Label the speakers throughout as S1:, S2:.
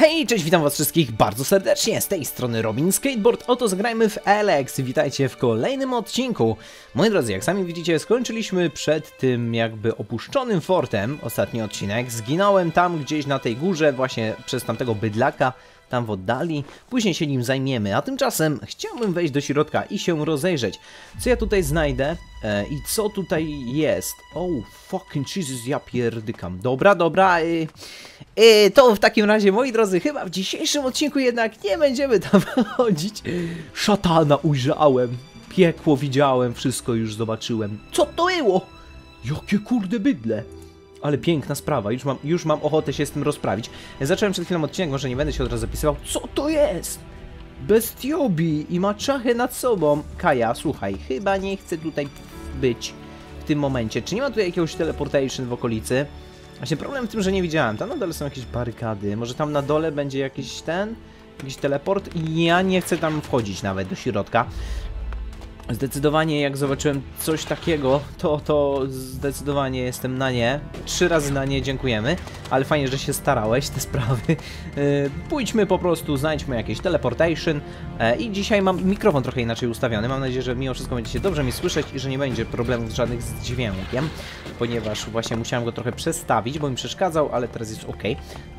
S1: Hej, cześć, witam was wszystkich bardzo serdecznie, z tej strony Robin Skateboard, oto zagrajmy w Alex, witajcie w kolejnym odcinku. Moi drodzy, jak sami widzicie, skończyliśmy przed tym jakby opuszczonym fortem, ostatni odcinek, zginąłem tam gdzieś na tej górze, właśnie przez tamtego bydlaka, tam w oddali, później się nim zajmiemy, a tymczasem chciałbym wejść do środka i się rozejrzeć, co ja tutaj znajdę e, i co tutaj jest. Oh, fucking Jesus, ja pierdykam. Dobra, dobra, y, y, to w takim razie, moi drodzy, chyba w dzisiejszym odcinku jednak nie będziemy tam chodzić. Szatana ujrzałem, piekło widziałem, wszystko już zobaczyłem. Co to było? Jakie kurde bydle. Ale piękna sprawa, już mam, już mam ochotę się z tym rozprawić. Zacząłem przed chwilą odcinek, może nie będę się od razu zapisywał. Co to jest? Bestiobi i ma czachę nad sobą. Kaja, słuchaj, chyba nie chcę tutaj być w tym momencie. Czy nie ma tutaj jakiegoś teleportation w okolicy? Właśnie problem w tym, że nie widziałem. Tam na dole są jakieś barykady. Może tam na dole będzie jakiś ten, jakiś teleport i ja nie chcę tam wchodzić nawet do środka. Zdecydowanie jak zobaczyłem coś takiego, to, to zdecydowanie jestem na nie. Trzy razy na nie dziękujemy, ale fajnie, że się starałeś, te sprawy. Yy, pójdźmy po prostu, znajdźmy jakieś teleportation yy, i dzisiaj mam mikrofon trochę inaczej ustawiony. Mam nadzieję, że mimo wszystko będziecie dobrze mnie słyszeć i że nie będzie problemów żadnych z dźwiękiem, ponieważ właśnie musiałem go trochę przestawić, bo mi przeszkadzał, ale teraz jest ok.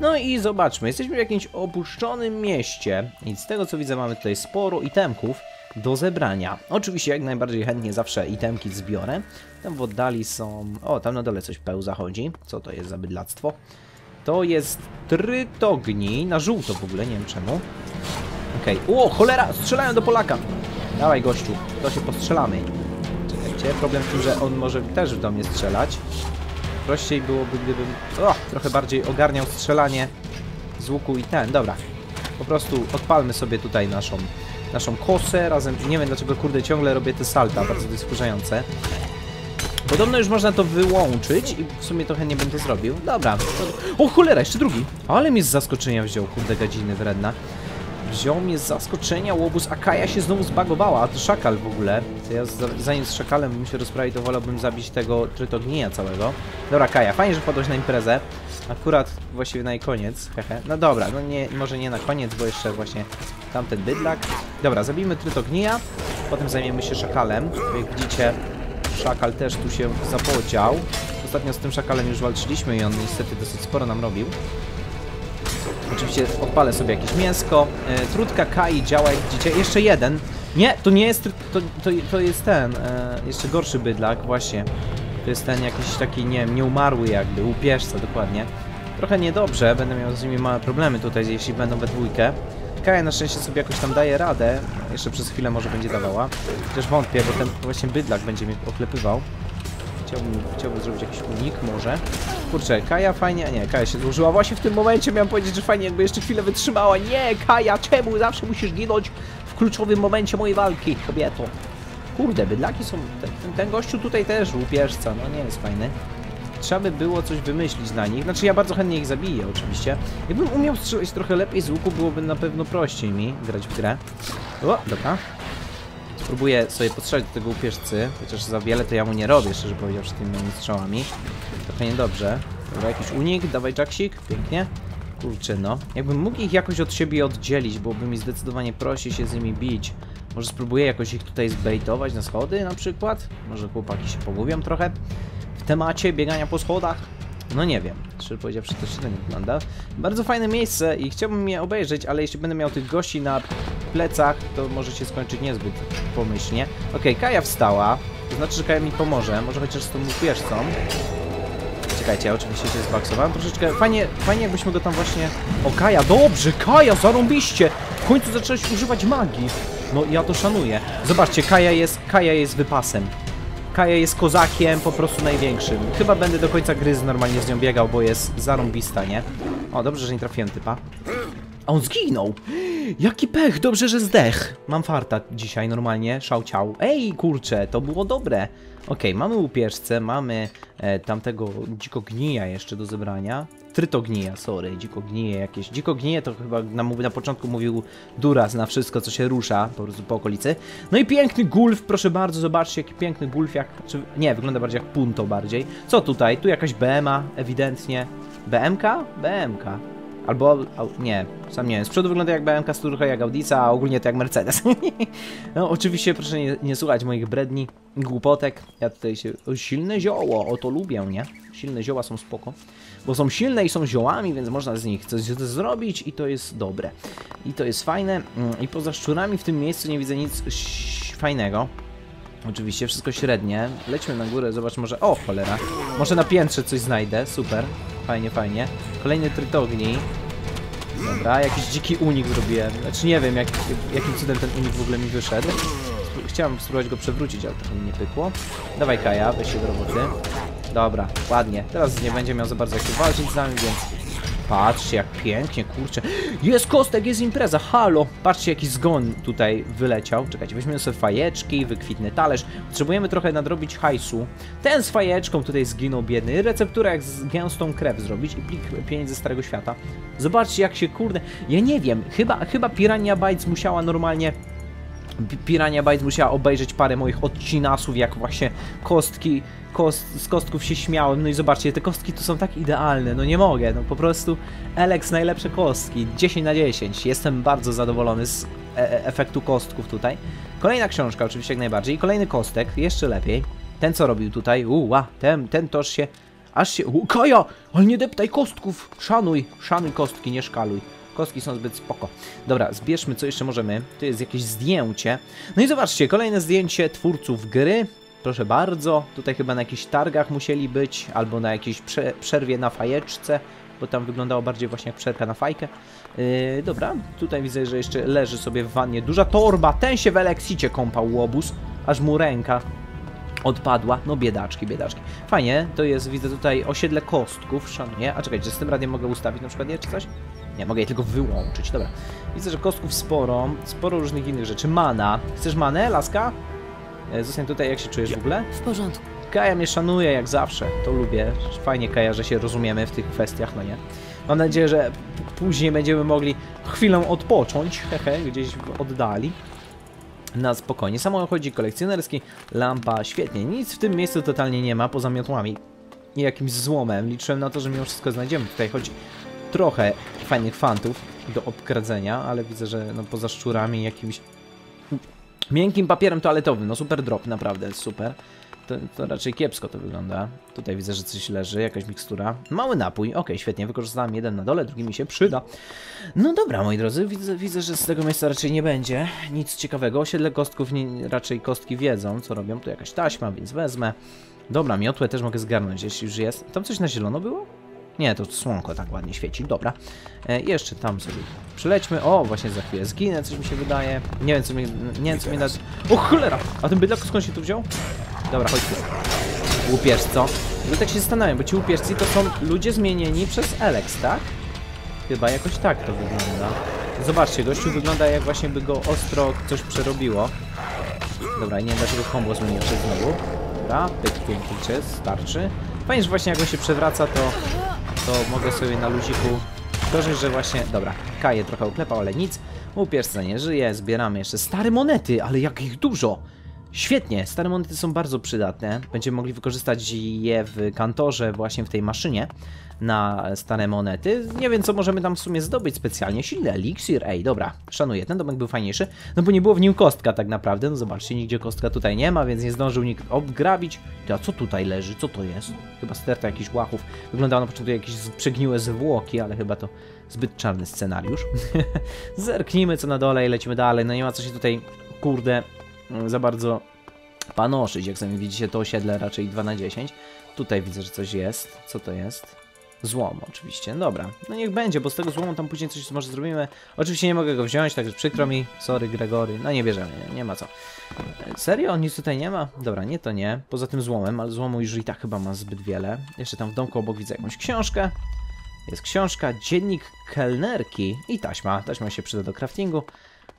S1: No i zobaczmy, jesteśmy w jakimś opuszczonym mieście i z tego co widzę mamy tutaj sporo itemków do zebrania. Oczywiście jak najbardziej chętnie zawsze itemki zbiorę. Tam w oddali są... O, tam na dole coś pełza chodzi. Co to jest za bydlactwo? To jest trytogni, na żółto w ogóle, nie wiem czemu. Okej, okay. o cholera, strzelają do Polaka. Dawaj gościu, to się postrzelamy. Czekajcie, problem w tym, że on może też do mnie strzelać. Prościej byłoby, gdybym o, trochę bardziej ogarniał strzelanie z łuku i ten. Dobra, po prostu odpalmy sobie tutaj naszą naszą kosę razem... Nie wiem dlaczego, kurde, ciągle robię te salta, bardzo to jest. Podobno już można to wyłączyć i w sumie trochę nie będę zrobił. Dobra. O cholera, jeszcze drugi. Ale mnie z zaskoczenia wziął, kurde, gadziny wredna. Wziął mnie z zaskoczenia łobuz, a Kaja się znowu zbagowała, a to szakal w ogóle. To ja zanim z szakalem bym się rozprawił, to wolałbym zabić tego trytognija całego. Dobra, Kaja, fajnie, że padłeś na imprezę. Akurat właściwie na jej koniec, hehe. No dobra, no nie, może nie na koniec, bo jeszcze właśnie tamten bydlak. Dobra, zabijmy trytognija, potem zajmiemy się szakalem. Jak widzicie, szakal też tu się zapodział. Ostatnio z tym szakalem już walczyliśmy i on niestety dosyć sporo nam robił. Oczywiście odpalę sobie jakieś mięsko. E, trutka Kai działa, jak widzicie. Jeszcze jeden. Nie, to nie jest... To, to, to jest ten. E, jeszcze gorszy bydlak, właśnie. To jest ten jakiś taki, nie wiem, nieumarły jakby, łupieżca dokładnie. Trochę niedobrze, będę miał z nimi małe problemy tutaj, jeśli będą we dwójkę. Kaja na szczęście sobie jakoś tam daje radę. Jeszcze przez chwilę może będzie dawała. Chociaż wątpię, bo ten właśnie bydlak będzie mnie oklepywał. Chciałbym, chciałbym zrobić jakiś unik, może. Kurczę, Kaja fajnie... Nie, Kaja się złożyła właśnie w tym momencie. Miałem powiedzieć, że fajnie jakby jeszcze chwilę wytrzymała. Nie, Kaja, czemu zawsze musisz ginąć w kluczowym momencie mojej walki, kobieto? Kurde, bydlaki są... Ten, ten gościu tutaj też łupieżca, no nie jest fajny. Trzeba by było coś wymyślić na nich. Znaczy ja bardzo chętnie ich zabiję oczywiście. Jakbym umiał strzelać trochę lepiej z łuku, byłoby na pewno prościej mi grać w grę. O, dobra. Spróbuję sobie postrzelać do tego łupieżcy, chociaż za wiele to ja mu nie robię, szczerze powiedziawszy, tymi strzałami. Trochę niedobrze. Dobra, jakiś unik, dawaj jacksik, pięknie. Kurczę, no. Jakbym mógł ich jakoś od siebie oddzielić, byłoby mi zdecydowanie prościej się z nimi bić. Może spróbuję jakoś ich tutaj zbejtować na schody na przykład? Może chłopaki się pogubią trochę w temacie biegania po schodach? No nie wiem, szczerze powiedziawszy to się nie wygląda. Bardzo fajne miejsce i chciałbym je obejrzeć, ale jeśli będę miał tych gości na plecach, to może się skończyć niezbyt pomyślnie. Okej, okay, Kaja wstała, to znaczy, że Kaja mi pomoże, może chociaż z tą łupieżcą. Czekajcie, ja oczywiście się zbaksowałem troszeczkę. Fajnie, fajnie jakbyśmy go tam właśnie... O, Kaja, dobrze, Kaja, zarąbiście! W końcu zacząłeś używać magii. No, ja to szanuję. Zobaczcie, Kaja jest, Kaja jest wypasem. Kaja jest kozakiem po prostu największym. Chyba będę do końca gry normalnie z nią biegał, bo jest zarąbista, nie? O, dobrze, że nie trafiłem typa. A on zginął! Jaki pech, dobrze, że zdech. Mam farta dzisiaj normalnie, szałciał. Ej, kurczę, to było dobre. Okay, mamy łupieżce, mamy e, tamtego dzikognija jeszcze do zebrania. Trytognija, sorry, dzikognije jakieś. Dzikognije to chyba na, na początku mówił Duras na wszystko, co się rusza po prostu po okolicy. No i piękny gulf, proszę bardzo, zobaczcie, jaki piękny gulf, jak... Czy, nie, wygląda bardziej jak punto bardziej. Co tutaj? Tu jakaś BMA, ewidentnie. BMK? BMK. Albo, nie, sam nie wiem. Z przodu wygląda jak BMK, z jak Audica, a ogólnie to jak Mercedes. no oczywiście proszę nie, nie słuchać moich bredni, głupotek. Ja tutaj się... O, silne zioło, o to lubię, nie? Silne zioła są spoko. Bo są silne i są ziołami, więc można z nich coś zrobić i to jest dobre. I to jest fajne. Mm, I poza szczurami w tym miejscu nie widzę nic fajnego. Oczywiście wszystko średnie. Lećmy na górę, zobacz może... O, cholera. Może na piętrze coś znajdę. Super. Fajnie, fajnie. Kolejny trytogni. Dobra, jakiś dziki unik zrobiłem. Znaczy nie wiem, jak, jakim cudem ten unik w ogóle mi wyszedł. Chciałem spróbować go przewrócić, ale to mi nie pykło. Dawaj Kaja, weź się do roboty. Dobra, ładnie. Teraz nie będzie miał za bardzo jak walczyć z nami, więc Patrzcie, jak pięknie, kurczę. Jest kostek, jest impreza, halo. Patrzcie, jaki zgon tutaj wyleciał. Czekajcie, weźmiemy sobie fajeczki, wykwitny talerz. Potrzebujemy trochę nadrobić hajsu. Ten z fajeczką tutaj zginął biedny. Recepturę jak z gęstą krew zrobić i plik pieniędzy Starego Świata. Zobaczcie, jak się, kurde... Ja nie wiem, chyba, chyba Pirania Bytes musiała normalnie Pirania Bytes musiała obejrzeć parę moich odcinasów, jak właśnie kostki, kost, z kostków się śmiałem. No i zobaczcie, te kostki tu są tak idealne, no nie mogę, no po prostu Alex najlepsze kostki, 10 na 10. Jestem bardzo zadowolony z e, e efektu kostków tutaj. Kolejna książka oczywiście jak najbardziej, kolejny kostek, jeszcze lepiej. Ten co robił tutaj, uła, ten, ten toż się, aż się, u, Kaja, ale nie deptaj kostków, szanuj, szanuj kostki, nie szkaluj. Kostki są zbyt spoko. Dobra, zbierzmy co jeszcze możemy. Tu jest jakieś zdjęcie. No i zobaczcie, kolejne zdjęcie twórców gry. Proszę bardzo, tutaj chyba na jakichś targach musieli być, albo na jakiejś prze przerwie na fajeczce, bo tam wyglądało bardziej właśnie jak przerka na fajkę. Yy, dobra, tutaj widzę, że jeszcze leży sobie w wannie duża torba. Ten się w Alexicie kąpał łobuz, aż mu ręka odpadła. No biedaczki, biedaczki. Fajnie, to jest, widzę tutaj osiedle kostków, szanuję. A czekajcie, z tym radiem mogę ustawić na przykład je, czy coś? Nie, mogę je tylko wyłączyć, dobra. Widzę, że kostków sporo, sporo różnych innych rzeczy. Mana. Chcesz manę, laska? E, zostań tutaj, jak się czujesz w ogóle?
S2: W porządku.
S1: Kaja mnie szanuje jak zawsze, to lubię. Fajnie Kaja, że się rozumiemy w tych kwestiach, no nie? Mam nadzieję, że później będziemy mogli chwilę odpocząć, hehe, gdzieś w oddali. Na spokojnie. Samochodzik kolekcjonerski, lampa, świetnie. Nic w tym miejscu totalnie nie ma, poza miotłami i jakimś złomem. Liczyłem na to, że mimo wszystko znajdziemy tutaj choć trochę fajnych fantów do obkradzenia, ale widzę, że no, poza szczurami jakimś Miękkim papierem toaletowym, no super drop, naprawdę, super. To, to, raczej kiepsko to wygląda. Tutaj widzę, że coś leży, jakaś mikstura. Mały napój, ok, świetnie, wykorzystałem jeden na dole, drugi mi się przyda. No dobra, moi drodzy, widzę, widzę że z tego miejsca raczej nie będzie nic ciekawego. Osiedle kostków, nie, raczej kostki wiedzą, co robią. Tu jakaś taśma, więc wezmę. Dobra, miotłę też mogę zgarnąć, jeśli już jest. Tam coś na zielono było? Nie, to słonko tak ładnie świeci. Dobra. E, jeszcze tam sobie przylećmy. O, właśnie za chwilę zginę, coś mi się wydaje. Nie wiem, co mi... Nie wiem, co mi nad... O, cholera! A ten bydlak skąd się tu wziął? Dobra, chodź tu. Łupieżco. No tak się zastanawiam, bo ci łupieżcy to są ludzie zmienieni przez Alex, tak? Chyba jakoś tak to wygląda. Zobaczcie, gościu wygląda jak właśnie by go ostro coś przerobiło. Dobra, nie wiem dlaczego combo zmienił się znowu. Dobra, pyk, piękny starczy. Fajnie, że właśnie jak on się przewraca, to to mogę sobie na luziku Gorzej, że właśnie... Dobra, Kaję trochę uklepał, ale nic. Upierca nie żyje, zbieramy jeszcze stare monety, ale jak ich dużo! Świetnie, stare monety są bardzo przydatne. Będziemy mogli wykorzystać je w kantorze, właśnie w tej maszynie na stare monety. Nie wiem, co możemy tam w sumie zdobyć specjalnie. Silny eliksir, ej, dobra, szanuję. Ten domek był fajniejszy, no bo nie było w nim kostka tak naprawdę. No zobaczcie, nigdzie kostka tutaj nie ma, więc nie zdążył nikt obgrabić. a co tutaj leży? Co to jest? Chyba sterta jakichś łachów. Wyglądało na początku jakieś przegniłe zwłoki, ale chyba to zbyt czarny scenariusz. Zerknijmy co na dole i lecimy dalej. No nie ma co się tutaj, kurde, za bardzo panoszyć. Jak sami widzicie, to osiedle raczej 2 na 10. Tutaj widzę, że coś jest. Co to jest? Złom oczywiście, dobra. No niech będzie, bo z tego złomu tam później coś może zrobimy. Oczywiście nie mogę go wziąć, także przykro mi. Sorry Gregory, no nie bierzemy, nie, nie ma co. Serio? Nic tutaj nie ma? Dobra, nie to nie. Poza tym złomem, ale złomu już i tak chyba ma zbyt wiele. Jeszcze tam w domku obok widzę jakąś książkę. Jest książka, dziennik kelnerki i taśma. Taśma się przyda do craftingu.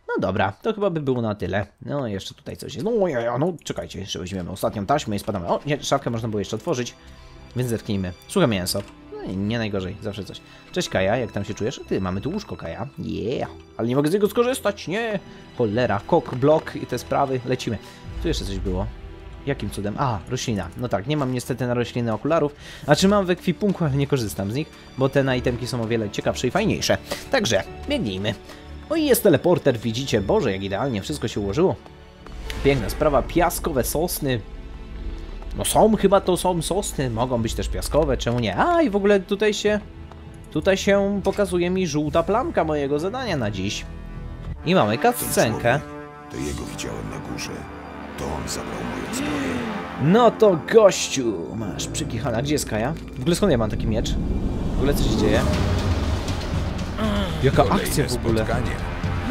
S1: No dobra, to chyba by było na tyle. No jeszcze tutaj coś jest. No ja, ja, no czekajcie, jeszcze weźmiemy ostatnią taśmę i spadamy. O, nie, szafkę można było jeszcze otworzyć, więc zerknijmy. Suche mięso. No nie najgorzej, zawsze coś. Cześć Kaja, jak tam się czujesz? Ty, mamy tu łóżko Kaja. Yeah, ale nie mogę z niego skorzystać, nie. Cholera, kok, blok i te sprawy, lecimy. Tu jeszcze coś było. Jakim cudem? A, roślina. No tak, nie mam niestety na rośliny okularów. A czy mam w ekwipunku, ale nie korzystam z nich, bo te itemki są o wiele ciekawsze i fajniejsze. Także, biegnijmy. O i jest teleporter, widzicie, Boże, jak idealnie wszystko się ułożyło. Piękna sprawa, piaskowe sosny. No są, chyba to są sosny, mogą być też piaskowe, czemu nie? A i w ogóle tutaj się... Tutaj się pokazuje mi żółta plamka mojego zadania na dziś. I mamy cutscenkę.
S2: To jego widziałem na górze. To on zabrał moją zbroję.
S1: No to gościu, masz przykichana. Gdzie jest Kaja? W ogóle skąd ja mam taki miecz? W ogóle co się dzieje? Jaka akcja w ogóle?
S2: Spotkanie.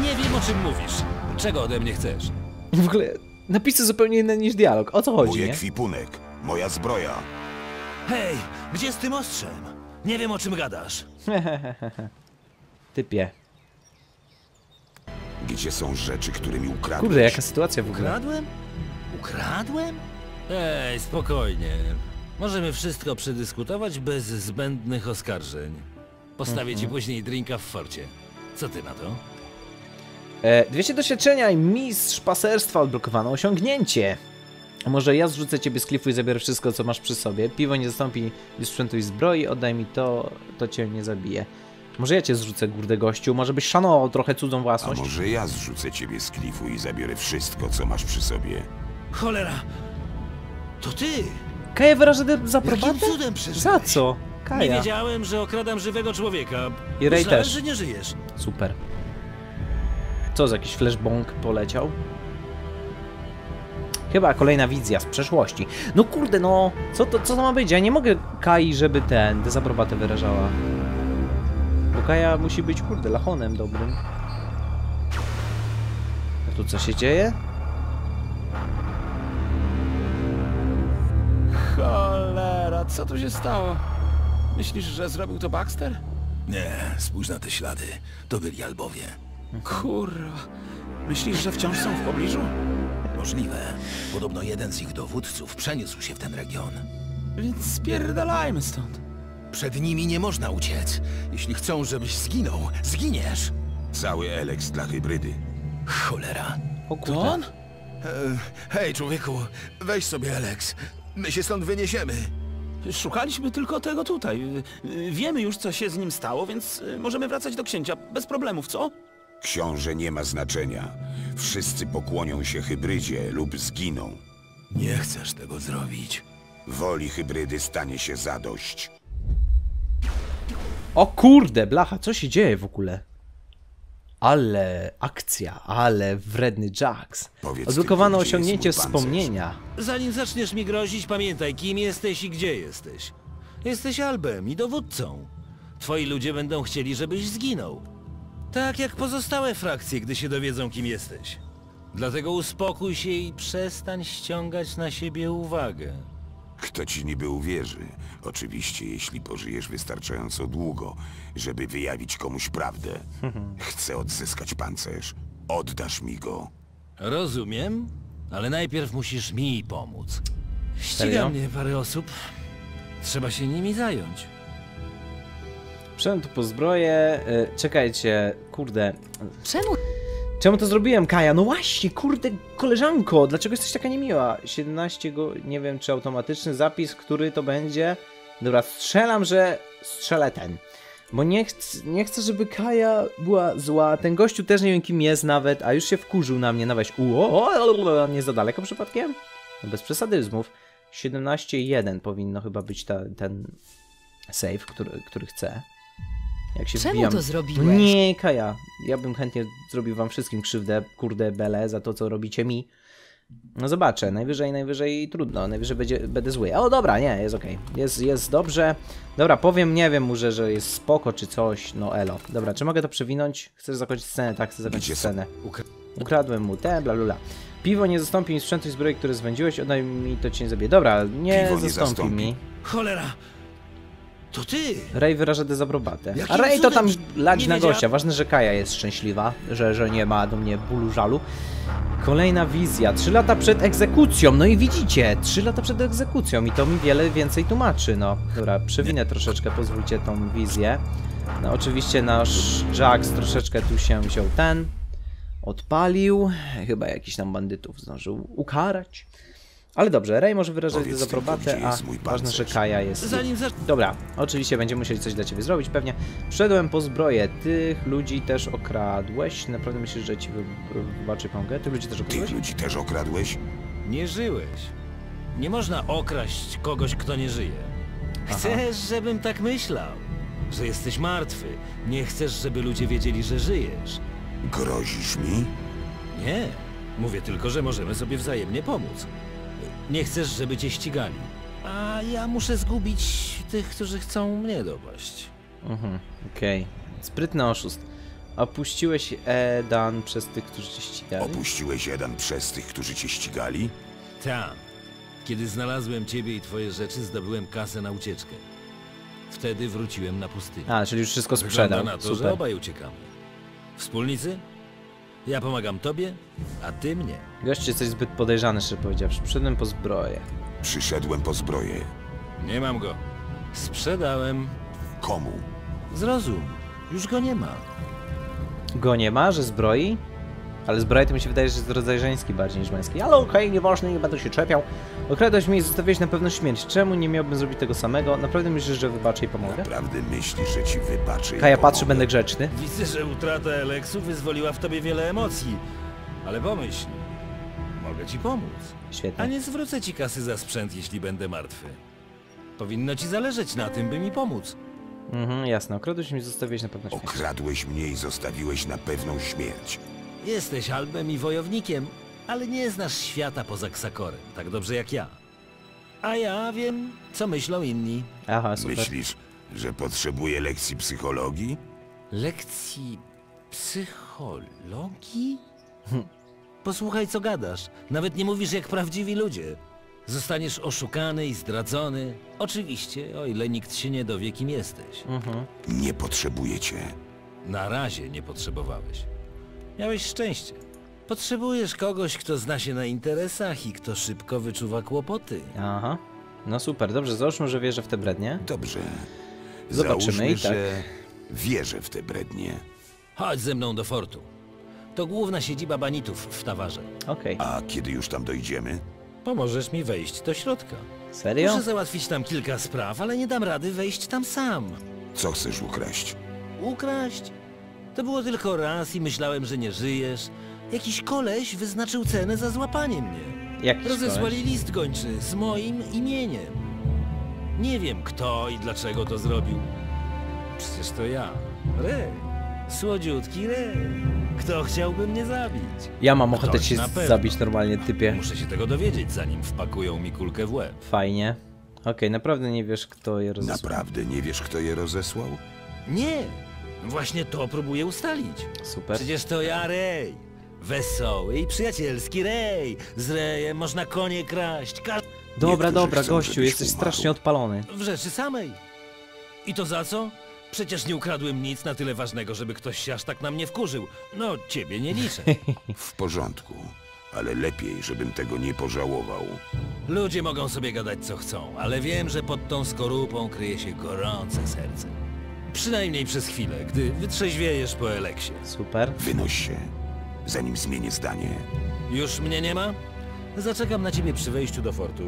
S3: Nie wiem o czym mówisz. Czego ode mnie chcesz?
S1: W ogóle napisy zupełnie inne niż dialog. O co chodzi,
S2: Mój
S1: nie?
S2: Moja zbroja.
S3: Hej, gdzie z tym ostrzem? Nie wiem o czym gadasz.
S1: Typie.
S2: Gdzie są rzeczy, które mi ukradłeś?
S1: Kurde, jaka sytuacja w ogóle.
S3: Ukradłem? Ukradłem? Ej, spokojnie. Możemy wszystko przedyskutować bez zbędnych oskarżeń. Postawię ci później drinka w forcie. Co ty na to?
S1: E, 200 doświadczenia i mistrz paserstwa odblokowano osiągnięcie. A Może ja zrzucę ciebie z klifu i zabiorę wszystko, co masz przy sobie. Piwo nie zastąpi mi sprzętu i zbroi, oddaj mi to, to cię nie zabije. Może ja cię zrzucę, górdę gościu, może byś szanował trochę cudzą
S2: A
S1: własność.
S2: może ja zrzucę ciebie z klifu i zabiorę wszystko, co masz przy sobie?
S3: Cholera! To ty!
S1: Kaja wyraża za
S3: Jakim
S1: probatę?
S3: cudem przeżyłeś?
S1: Za co?
S3: Nie
S1: Kaja.
S3: wiedziałem, że okradam żywego człowieka.
S1: I
S3: Myślałem,
S1: też.
S3: że nie żyjesz.
S1: Super. Co, za jakiś flashbang poleciał? Chyba kolejna wizja z przeszłości. No kurde, no, co to, co to ma być? Ja nie mogę Kai, żeby ten, dezaprobatę wyrażała. Bo Kaja musi być, kurde, lachonem dobrym. A tu co się dzieje?
S4: Cholera, co tu się stało? Myślisz, że zrobił to Baxter?
S5: Nie, spójrz na te ślady. To byli albowie.
S4: Kurwa. Myślisz, że wciąż są w pobliżu?
S5: Możliwe. Podobno jeden z ich dowódców przeniósł się w ten region.
S4: Więc spierdalajmy stąd.
S5: Przed nimi nie można uciec. Jeśli chcą, żebyś zginął, zginiesz.
S2: Cały eleks dla hybrydy.
S5: Cholera.
S1: O
S4: To
S1: kurde.
S4: on?
S5: E, hej, człowieku, weź sobie Alex. My się stąd wyniesiemy.
S4: Szukaliśmy tylko tego tutaj. Wiemy już, co się z nim stało, więc możemy wracać do księcia bez problemów, co?
S2: Książę nie ma znaczenia. Wszyscy pokłonią się hybrydzie lub zginą.
S5: Nie chcesz tego zrobić.
S2: Woli hybrydy stanie się zadość.
S1: O kurde, blacha, co się dzieje w ogóle? Ale akcja, ale wredny Jax.
S2: Powiedz
S1: Odblokowano
S2: tylko, gdzie jest
S1: osiągnięcie
S2: mój pancerz.
S1: wspomnienia.
S3: Zanim zaczniesz mi grozić, pamiętaj, kim jesteś i gdzie jesteś. Jesteś Albem i dowódcą. Twoi ludzie będą chcieli, żebyś zginął. Tak jak pozostałe frakcje, gdy się dowiedzą, kim jesteś. Dlatego uspokój się i przestań ściągać na siebie uwagę.
S2: Kto ci niby uwierzy? Oczywiście, jeśli pożyjesz wystarczająco długo, żeby wyjawić komuś prawdę. Chcę odzyskać pancerz. Oddasz mi go.
S3: Rozumiem, ale najpierw musisz mi pomóc.
S1: Serio?
S3: Ściga mnie parę osób. Trzeba się nimi zająć.
S1: Przyszedłem tu po zbroję. y, czekajcie, kurde.
S6: Czemu
S1: Czemu to zrobiłem, Kaja? No właśnie, kurde, koleżanko, dlaczego jesteś taka niemiła? 17 go, nie wiem czy automatyczny zapis, który to będzie. Dobra, strzelam, że strzelę ten. Bo nie, chc nie chcę, żeby Kaja była zła. Ten gościu też nie wiem kim jest nawet, a już się wkurzył na mnie. Nawet uo, o, nie za daleko przypadkiem? No bez przesadyzmów. 17.1 powinno chyba być ta, ten save, który, który chcę. Jak się
S6: Czemu
S1: wbijam...
S6: to zrobiłeś?
S1: Nie, Kaja. Ja bym chętnie zrobił wam wszystkim krzywdę, kurde bele, za to, co robicie mi. No zobaczę, najwyżej, najwyżej trudno, najwyżej będzie, będę zły. O dobra, nie, jest okej, jest, jest dobrze. Dobra, powiem, nie wiem, może, że jest spoko czy coś, no elo. Dobra, czy mogę to przewinąć? Chcesz zakończyć scenę? Tak, chcę zakończyć scenę.
S3: Ukra-
S1: Ukradłem mu te, bla, bla, bla. Piwo nie zastąpi mi sprzętu i zbroi, które zwędziłeś, oddaj mi to cię nie zabije. Dobra, nie
S2: Piwo nie
S1: zastąpi,
S2: zastąpi.
S1: mi.
S3: Cholera! To ty!
S1: Ray wyraża dezaprobatę. A Ray to tam lać na gościa. Ważne, że Kaja jest szczęśliwa, że, że nie ma do mnie bólu, żalu. Kolejna wizja. Trzy lata przed egzekucją. No i widzicie, trzy lata przed egzekucją i to mi wiele więcej tłumaczy. No, dobra, przewinę troszeczkę, pozwólcie tą wizję. No oczywiście nasz Jax troszeczkę tu się wziął ten. Odpalił. Chyba jakiś tam bandytów zdążył ukarać. Ale dobrze, Ray może wyrażać dezaprobatę, a
S2: jest mój
S1: ważne, że. Kaja jest...
S3: Zanim zacz...
S1: Dobra, oczywiście będziemy musieli coś dla ciebie zrobić, pewnie. Wszedłem po zbroję, tych ludzi też okradłeś? Naprawdę myślisz, że ci wy- wybaczy pomogę? Tych ludzi też
S2: Tych
S1: okradłeś?
S2: ludzi też okradłeś?
S3: Nie żyłeś. Nie można okraść kogoś, kto nie żyje. Chcesz, żebym tak myślał? Że jesteś martwy. Nie chcesz, żeby ludzie wiedzieli, że żyjesz.
S2: Grozisz mi?
S3: Nie. Mówię tylko, że możemy sobie wzajemnie pomóc. Nie chcesz, żeby cię ścigali. A ja muszę zgubić tych, którzy chcą mnie dopaść.
S1: Mhm, okej. Sprytny oszust. Opuściłeś Edan przez tych, którzy cię ścigali?
S2: Opuściłeś jeden przez tych, którzy cię ścigali?
S3: Tak. Kiedy znalazłem ciebie i twoje rzeczy, zdobyłem kasę na ucieczkę. Wtedy wróciłem na pustynię.
S1: A, czyli już wszystko
S3: Wygląda
S1: sprzedał.
S3: na to, że
S1: Super.
S3: obaj uciekamy. Wspólnicy? Ja pomagam tobie, a ty mnie.
S1: Gość jesteś zbyt podejrzany, szczerze powiedziawszy. Przyszedłem po zbroję.
S2: Przyszedłem po zbroję.
S3: Nie mam go. Sprzedałem.
S2: Komu?
S3: Zrozum. Już go nie ma.
S1: Go nie ma, że zbroi? Ale zbroja to mi się wydaje, że jest rodzaj żeński bardziej niż męski. Ale okej, nieważne, nie będę się czepiał. Okradłeś mnie i zostawiłeś na pewno śmierć. Czemu nie miałbym zrobić tego samego? Naprawdę myślisz, że wybaczę i pomogę?
S2: Naprawdę myślisz, że ci wybaczę i
S1: Kaja patrzy, będę grzeczny.
S3: Widzę, że utrata Eleksu wyzwoliła w tobie wiele emocji. Ale pomyśl. Mogę ci pomóc. A
S1: Świetnie.
S3: nie zwrócę ci kasy za sprzęt, jeśli będę martwy. Powinno ci zależeć na tym, by mi pomóc.
S1: Mhm, jasne. Okradłeś mnie i zostawiłeś na pewno śmierć.
S2: Okradłeś mnie i zostawiłeś na pewną śmierć.
S3: Jesteś albem i wojownikiem, ale nie znasz świata poza Ksakorem, tak dobrze jak ja. A ja wiem, co myślą inni.
S1: Aha, super.
S2: Myślisz, że potrzebuję lekcji psychologii?
S3: Lekcji psychologii? Posłuchaj, co gadasz. Nawet nie mówisz jak prawdziwi ludzie. Zostaniesz oszukany i zdradzony. Oczywiście, o ile nikt się nie dowie, kim jesteś.
S1: Mhm.
S2: Nie potrzebuję cię.
S3: Na razie nie potrzebowałeś. Miałeś szczęście. Potrzebujesz kogoś, kto zna się na interesach i kto szybko wyczuwa kłopoty.
S1: Aha. No super, dobrze, załóżmy, że wierzę w te brednie.
S2: Dobrze.
S1: Zobaczymy
S2: Załóżmy,
S1: i tak.
S2: że wierzę w te brednie.
S3: Chodź ze mną do fortu. To główna siedziba banitów w Tawarze.
S1: Okej.
S2: A kiedy już tam dojdziemy?
S3: Pomożesz mi wejść do środka.
S1: Serio?
S3: Muszę załatwić tam kilka spraw, ale nie dam rady wejść tam sam.
S2: Co chcesz ukraść?
S3: Ukraść? To było tylko raz i myślałem, że nie żyjesz. Jakiś koleś wyznaczył cenę za złapanie mnie.
S1: Jak
S3: Rozesłali list gończy z moim imieniem. Nie wiem kto i dlaczego to zrobił. Przecież to ja, Rej. Słodziutki Rej. Kto chciałby mnie zabić?
S1: Ja mam ochotę
S3: Ktoś
S1: cię
S3: na
S1: zabić normalnie, typie.
S3: Muszę się tego dowiedzieć, zanim wpakują mi kulkę w łeb.
S1: Fajnie. Okej, naprawdę nie wiesz, kto je rozesłał.
S2: Naprawdę nie wiesz, kto je rozesłał?
S3: Nie! Właśnie to próbuję ustalić.
S1: Super.
S3: Przecież to ja Rej. Wesoły i przyjacielski Rej. Z Rejem można konie kraść, każ...
S1: Dobra, dobra,
S2: chcą,
S1: gościu, jesteś
S2: umarł.
S1: strasznie odpalony.
S3: w rzeczy samej. I to za co? Przecież nie ukradłem nic na tyle ważnego, żeby ktoś się aż tak na mnie wkurzył. No, ciebie nie liczę.
S2: W porządku. Ale lepiej, żebym tego nie pożałował.
S3: Ludzie mogą sobie gadać co chcą, ale wiem, że pod tą skorupą kryje się gorące serce. Przynajmniej przez chwilę, gdy wytrzeźwiejesz po Eleksie.
S1: Super.
S2: Wynoś się, zanim zmienię zdanie.
S3: Już mnie nie ma? Zaczekam na ciebie przy wejściu do fortu.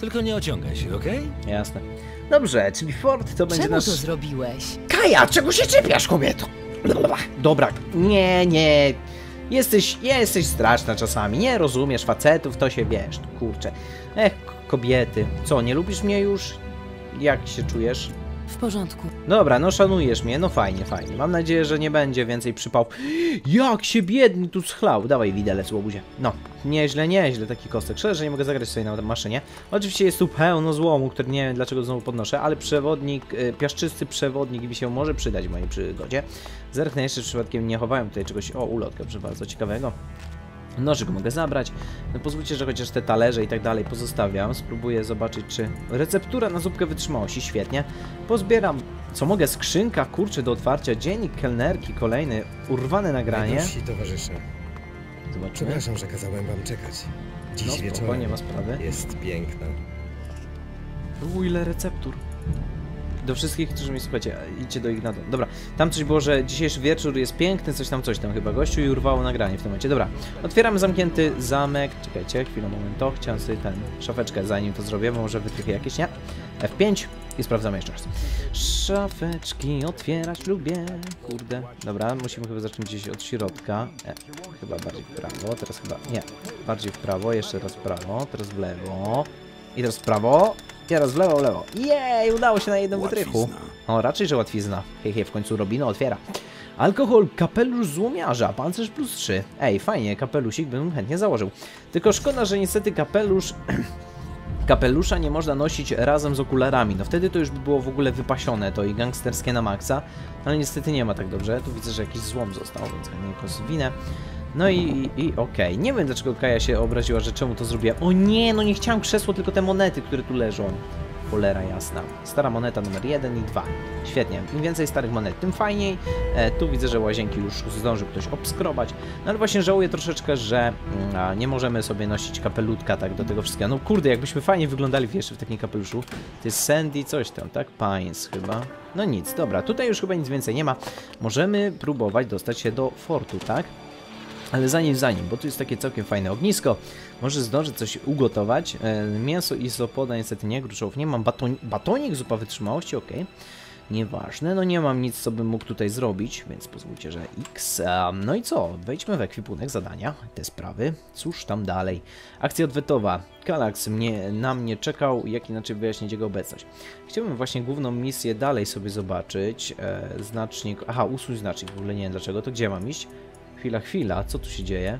S3: Tylko nie ociągaj się, okej?
S1: Jasne. Dobrze, czyli Ford to będzie
S6: Czemu
S1: nasz...
S6: to zrobiłeś?
S1: Kaja, czego się czepiasz, kobieto? Dobra, nie, nie. Jesteś, jesteś straszna czasami, nie rozumiesz facetów, to się wiesz, kurczę. Ech, kobiety. Co, nie lubisz mnie już? Jak się czujesz?
S6: W porządku.
S1: Dobra, no szanujesz mnie, no fajnie, fajnie. Mam nadzieję, że nie będzie więcej przypałów. Jak się biedny tu schlał. Dawaj widelec, łobuzie. No, nieźle, nieźle taki kostek. Szkoda, że nie mogę zagrać sobie na maszynie. Oczywiście jest tu pełno złomu, który nie wiem dlaczego znowu podnoszę, ale przewodnik, y, piaszczysty przewodnik mi się może przydać w mojej przygodzie. Zerknę jeszcze, przypadkiem nie chowałem tutaj czegoś. O, ulotkę, proszę bardzo, ciekawego. Nożyk mogę zabrać. No pozwólcie, że chociaż te talerze i tak dalej pozostawiam. Spróbuję zobaczyć, czy receptura na zupkę wytrzymałości. Świetnie. Pozbieram, co mogę, skrzynka, kurczę, do otwarcia. Dziennik kelnerki, kolejny, urwane nagranie.
S7: Najgorsi towarzysze,
S1: Zobaczymy.
S7: przepraszam, że kazałem wam czekać. Dziś
S1: No
S7: wieczorem
S1: nie ma sprawy.
S7: jest piękna.
S1: U, ile receptur. Do wszystkich, którzy mnie słuchacie, idźcie do Ignata. Dobra, tam coś było, że dzisiejszy wieczór jest piękny, coś tam, coś tam chyba gościu i urwało nagranie w tym momencie. Dobra, otwieramy zamknięty zamek. Czekajcie, chwilę, moment, to chciałem sobie ten, szafeczkę zanim to zrobię, może wytrychy jakieś, nie? F5 i sprawdzamy jeszcze raz. Szafeczki otwierać lubię. Kurde. Dobra, musimy chyba zacząć gdzieś od środka. E, chyba bardziej w prawo, teraz chyba... Nie, bardziej w prawo, jeszcze raz w prawo, teraz w lewo. I teraz w prawo, teraz w lewo, w lewo. Jej, udało się na jednym wytrychu. O, raczej, że łatwizna. Hej, hej, w końcu Robino otwiera. Alkohol, kapelusz złomiarza, pancerz plus 3. Ej, fajnie, kapelusik bym chętnie założył. Tylko szkoda, że niestety kapelusz... Kapelusza nie można nosić razem z okularami. No wtedy to już by było w ogóle wypasione, to i gangsterskie na maksa. Ale niestety nie ma tak dobrze. Tu widzę, że jakiś złom został, więc chętnie go zwinę. No i, i, okej. Nie wiem dlaczego Kaja się obraziła, że czemu to zrobiła. O nie, no nie chciałam krzesło, tylko te monety, które tu leżą. Cholera jasna. Stara moneta numer 1 i 2. Świetnie. Im więcej starych monet, tym fajniej. E, tu widzę, że łazienki już zdążył ktoś obskrobać. No ale właśnie żałuję troszeczkę, że mm, a, nie możemy sobie nosić kapelutka tak do tego wszystkiego. No kurde, jakbyśmy fajnie wyglądali jeszcze w takim kapeluszu. To jest Sandy coś tam, tak? Pines chyba. No nic, dobra. Tutaj już chyba nic więcej nie ma. Możemy próbować dostać się do fortu, tak? Ale zanim, zanim, bo tu jest takie całkiem fajne ognisko, może zdążę coś ugotować. E, mięso izopoda niestety nie, gruszów nie mam, baton, batonik, zupa wytrzymałości, ok. Nieważne, no nie mam nic, co bym mógł tutaj zrobić, więc pozwólcie, że X. Um, no i co? Wejdźmy w ekwipunek zadania, te sprawy. Cóż tam dalej? Akcja odwetowa. Kalax mnie, na mnie czekał, jak inaczej wyjaśnić jego obecność. Chciałbym właśnie główną misję dalej sobie zobaczyć. E, znacznik, aha, usuń znacznik, w ogóle nie wiem dlaczego, to gdzie mam iść? Chwila, chwila, co tu się dzieje?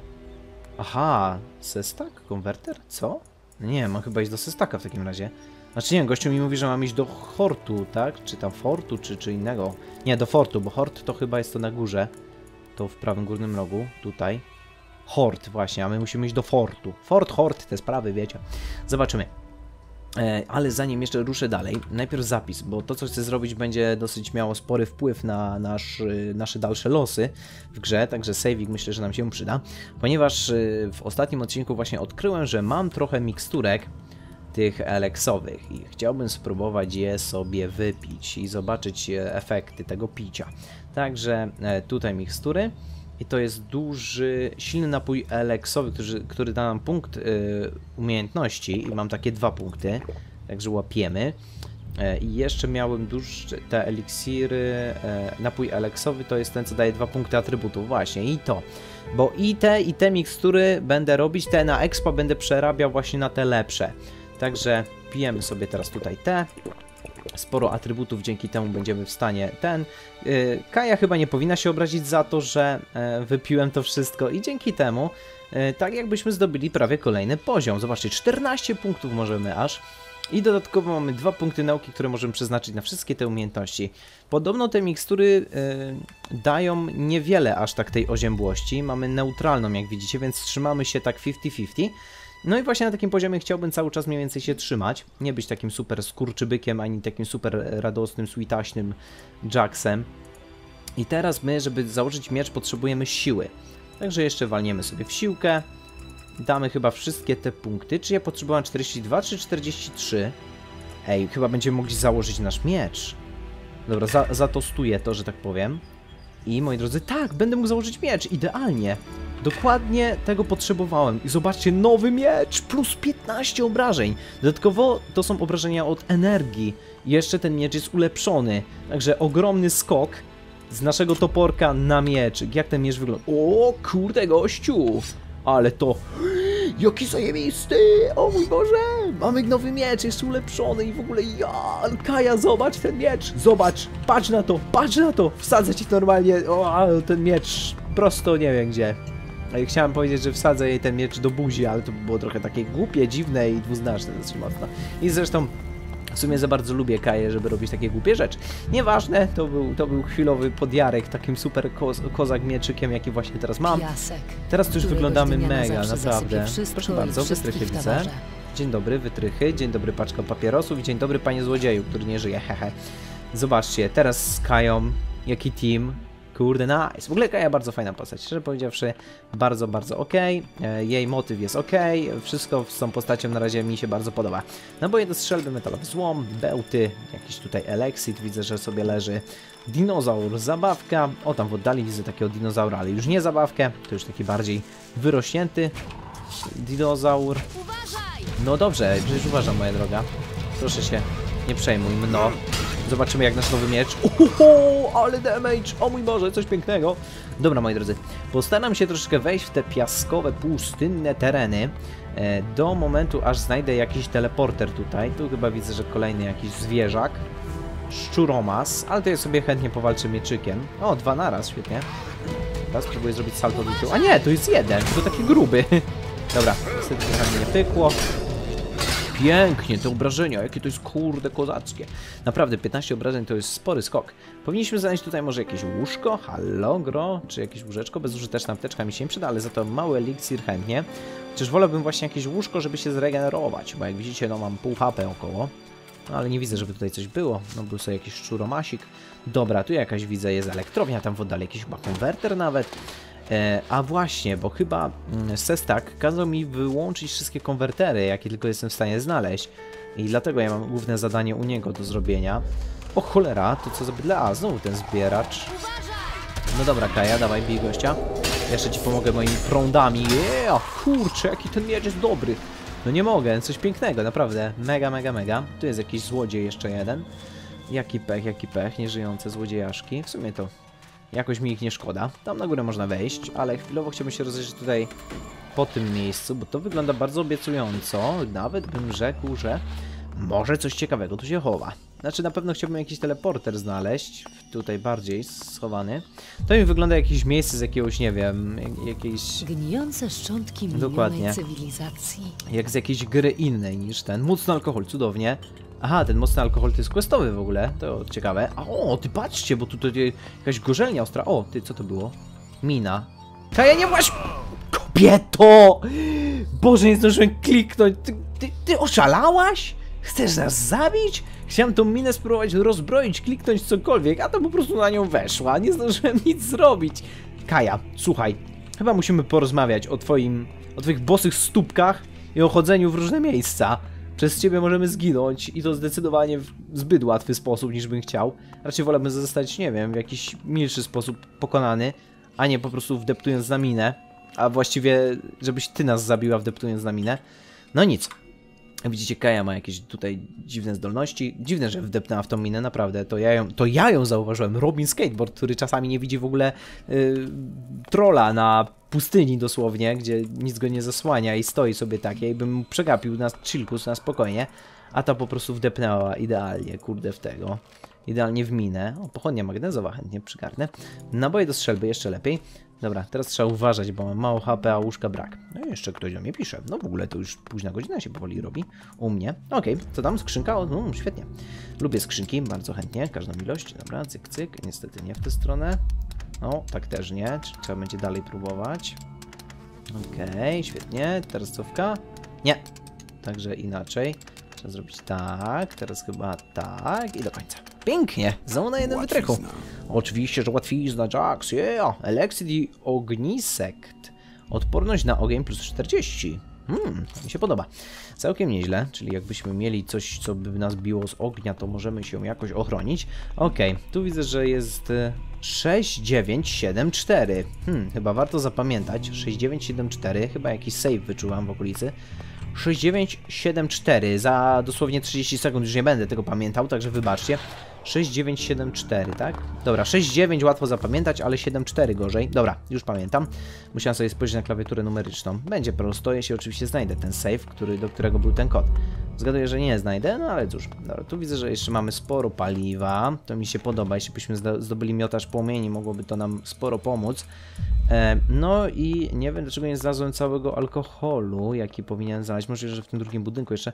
S1: Aha, sestak? Konwerter? Co? Nie, mam chyba iść do sestaka w takim razie. Znaczy nie, gościu mi mówi, że mam iść do Hortu, tak? Czy tam Fortu, czy, czy innego. Nie, do Fortu, bo Hort to chyba jest to na górze. To w prawym górnym rogu, tutaj. Hort właśnie, a my musimy iść do Fortu. Fort, Hort, te sprawy, wiecie. Zobaczymy. E, Ale zanim jeszcze ruszę dalej, najpierw zapis, bo to co chcę zrobić będzie dosyć miało spory wpływ na nasz, y, nasze dalsze losy w grze, także saving myślę, że nam się przyda, ponieważ y, w ostatnim odcinku właśnie odkryłem, że mam trochę miksturek tych eleksowych i chciałbym spróbować je sobie wypić i zobaczyć e, efekty tego picia. Także e, tutaj mikstury i to jest duży, silny napój eleksowy, który, który da nam punkt y, umiejętności i mam takie dwa punkty, także łapiemy. E, I jeszcze miałem duże te eliksiry, e, napój eleksowy to jest ten, co daje dwa punkty atrybutów, właśnie i to. Bo i te, i te mikstury będę robić, te na expa będę przerabiał właśnie na te lepsze. Także pijemy sobie teraz tutaj te, sporo atrybutów, dzięki temu będziemy w stanie ten. Yy, Kaja chyba nie powinna się obrazić za to, że e, wypiłem to wszystko i dzięki temu e, tak jakbyśmy zdobyli prawie kolejny poziom. Zobaczcie, 14 punktów możemy aż. I dodatkowo mamy dwa punkty nauki, które możemy przeznaczyć na wszystkie te umiejętności. Podobno te mikstury e, dają niewiele aż tak tej oziębłości. Mamy neutralną, jak widzicie, więc trzymamy się tak 50-50. No i właśnie na takim poziomie chciałbym cały czas mniej więcej się trzymać. Nie być takim super skurczybykiem, ani takim super radosnym, sweetaśnym Jacksem. I teraz my, żeby założyć miecz, potrzebujemy siły. Także jeszcze walniemy sobie w siłkę. Damy chyba wszystkie te punkty. Czy ja potrzebowałem 42 czy 43? Ej, chyba będziemy mogli założyć nasz miecz. Dobra, za, zatostuję to, że tak powiem. I moi drodzy, tak, będę mógł założyć miecz, idealnie. Dokładnie tego potrzebowałem. I zobaczcie, nowy miecz, plus 15 obrażeń. Dodatkowo to są obrażenia od energii. I jeszcze ten miecz jest ulepszony. Także ogromny skok z naszego toporka na miecz. Jak ten miecz wygląda? O kurde gościu! Ale to... Jaki zajebisty! O mój Boże! Mamy nowy miecz, jeszcze ulepszony i w ogóle ja! Kaja, zobacz ten miecz! Zobacz! Patrz na to! Patrz na to! Wsadzę ci normalnie o, ten miecz prosto nie wiem gdzie. Chciałem powiedzieć, że wsadzę jej ten miecz do buzi, ale to by było trochę takie głupie, dziwne i dwuznaczne dosyć mocno. I zresztą w sumie za bardzo lubię Kaję, żeby robić takie głupie rzeczy. Nieważne, to był, to był chwilowy podjarek takim super koz, kozak mieczykiem, jaki właśnie teraz mam. Teraz już wyglądamy mega, naprawdę. Proszę bardzo, wytrychy widzę. Dzień dobry, wytrychy, dzień dobry, paczka papierosów i dzień dobry, panie złodzieju, który nie żyje, hehe. Zobaczcie, teraz z Kają, jaki team. Kurde, nice. W ogóle Kaja bardzo fajna postać, szczerze powiedziawszy, bardzo, bardzo ok. Jej motyw jest ok, wszystko z tą postacią na razie mi się bardzo podoba. Naboje do strzelby, metalowy złom, bełty, jakiś tutaj eleksit, widzę, że sobie leży. Dinozaur, zabawka, o tam w oddali widzę takiego dinozaura, ale już nie zabawkę, to już taki bardziej wyrośnięty dinozaur. No dobrze, przecież uważam, moja droga. Proszę się, nie przejmuj, no. Zobaczymy jak nasz nowy miecz. Oho, ale damage! O mój Boże, coś pięknego. Dobra, moi drodzy, postaram się troszeczkę wejść w te piaskowe, pustynne tereny e, do momentu, aż znajdę jakiś teleporter tutaj. Tu chyba widzę, że kolejny jakiś zwierzak. Szczuromas, ale to ja sobie chętnie powalczę mieczykiem. O, dwa naraz, świetnie. Teraz spróbuję zrobić salto do tyłu. A nie, to jest jeden, to taki gruby. Dobra, niestety trochę mi nie pykło. Pięknie, te obrażenia, jakie to jest kurde kozackie. Naprawdę, 15 obrażeń to jest spory skok. Powinniśmy znaleźć tutaj może jakieś łóżko, halo, gro, czy jakieś łóżeczko, bezużyteczna apteczka mi się nie przyda, ale za to mały eliksir chętnie. Chociaż wolałbym właśnie jakieś łóżko, żeby się zregenerować, bo jak widzicie, no mam pół HP około. No ale nie widzę, żeby tutaj coś było. No był sobie jakiś szczuromasik. Dobra, tu jakaś widzę jest elektrownia, tam w oddali jakiś chyba konwerter nawet. E, a właśnie, bo chyba mm, Sestak kazał mi wyłączyć wszystkie konwertery, jakie tylko jestem w stanie znaleźć. I dlatego ja mam główne zadanie u niego do zrobienia. O cholera, to co za bydle? A, znowu ten zbieracz. No dobra, Kaja, dawaj, bij gościa. Jeszcze ci pomogę moimi prądami. Yeah, kurczę, jaki ten miecz jest dobry. No nie mogę, coś pięknego, naprawdę. Mega, mega, mega. Tu jest jakiś złodziej jeszcze jeden. Jaki pech, jaki pech, nieżyjące złodziejaszki. W sumie to jakoś mi ich nie szkoda. Tam na górę można wejść, ale chwilowo chciałbym się rozejrzeć tutaj po tym miejscu, bo to wygląda bardzo obiecująco. Nawet bym rzekł, że może coś ciekawego tu się chowa. Znaczy na pewno chciałbym jakiś teleporter znaleźć, tutaj bardziej schowany. To mi wygląda jakieś miejsce z jakiegoś, nie wiem, jakiejś...
S6: Gnijące szczątki
S1: Dokładnie.
S6: minionej cywilizacji.
S1: jak z jakiejś gry innej niż ten. Mocny alkohol, cudownie. Aha, ten mocny alkohol to jest questowy w ogóle, to ciekawe. A o, ty patrzcie, bo tutaj jakaś gorzelnia ostra. O, ty, co to było? Mina. Kaja, nie właśnie... Kobieto! Boże, nie zdążyłem kliknąć. Ty, ty, ty oszalałaś? Chcesz nas zabić? Chciałem tą minę spróbować rozbroić, kliknąć cokolwiek, a to po prostu na nią weszła. Nie zdążyłem nic zrobić. Kaja, słuchaj, chyba musimy porozmawiać o twoim, o twoich bosych stópkach i o chodzeniu w różne miejsca. Przez ciebie możemy zginąć i to zdecydowanie w zbyt łatwy sposób niż bym chciał. Raczej wolałbym zostać, nie wiem, w jakiś milszy sposób pokonany, a nie po prostu wdeptując na minę. A właściwie, żebyś ty nas zabiła wdeptując na minę. No nic. Widzicie, Kaja ma jakieś tutaj dziwne zdolności. Dziwne, że wdepnęła w tą minę, naprawdę. To ja ją, to ja ją zauważyłem. Robin Skateboard, który czasami nie widzi w ogóle yy, trola na pustyni dosłownie, gdzie nic go nie zasłania i stoi sobie tak. Ja bym przegapił na chillkus, na spokojnie, a ta po prostu wdepnęła idealnie, kurde, w tego. Idealnie w minę. O, pochodnia magnezowa chętnie przygarnę. Naboje do strzelby jeszcze lepiej. Dobra, teraz trzeba uważać, bo mam mało HP, a łóżka brak. No i jeszcze ktoś do mnie pisze. No w ogóle to już późna godzina się powoli robi. U mnie. Okej, co tam? Skrzynka? O, no, świetnie. Lubię skrzynki, bardzo chętnie. Każdą ilość. Dobra, cyk, cyk. Niestety nie w tę stronę. No, tak też nie. Trzeba będzie dalej próbować. Okej, świetnie. Teraz cofka? Nie. Także inaczej. Trzeba zrobić tak. Teraz chyba tak. I do końca. Pięknie. Znowu na jednym wytrychu.
S2: Łatwizna.
S1: Oczywiście, że łatwizna, Jax, yeah. Elexit i Ognisekt. Odporność na ogień plus 40. Hmm, mi się podoba. Całkiem nieźle, czyli jakbyśmy mieli coś, co by nas biło z ognia, to możemy się jakoś ochronić. Okej, tu widzę, że jest e, 6974. Hmm, chyba warto zapamiętać. 6974, chyba jakiś save wyczułam w okolicy. 6974, za dosłownie 30 sekund już nie będę tego pamiętał, także wybaczcie. 6974, tak? Dobra, 69 łatwo zapamiętać, ale 74 gorzej. Dobra, już pamiętam. Musiałem sobie spojrzeć na klawiaturę numeryczną. Będzie prosto, jeśli oczywiście znajdę ten save, który, do którego był ten kod. Zgaduję, że nie znajdę, no ale cóż. Dobra, tu widzę, że jeszcze mamy sporo paliwa. To mi się podoba. Jeśli byśmy zdo- zdobyli miotacz płomieni, mogłoby to nam sporo pomóc. E, no i nie wiem, dlaczego nie znalazłem całego alkoholu, jaki powinienem znaleźć. Może, że w tym drugim budynku jeszcze...